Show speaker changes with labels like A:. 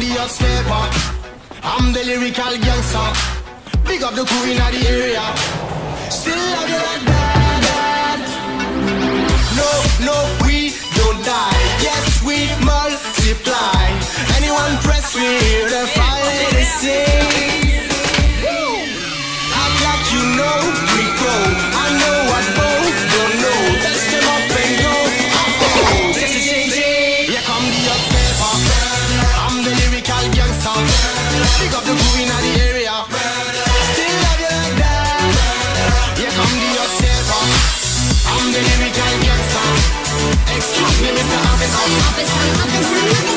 A: the sniper. I'm the lyrical gangster. Big up the crew in the area. Still love you Mr. Office, Office, Office, Office